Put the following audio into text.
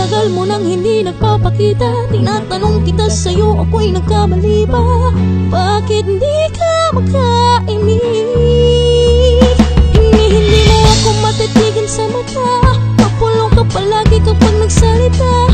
Tagal mo nang hindi nagpapakita Tinatanong kita sa'yo, ako'y nagkamali ba? Bakit hindi ka makaimik? Inihindi mo ako matitigan sa mata Napulong ka palagi kapag nagsalita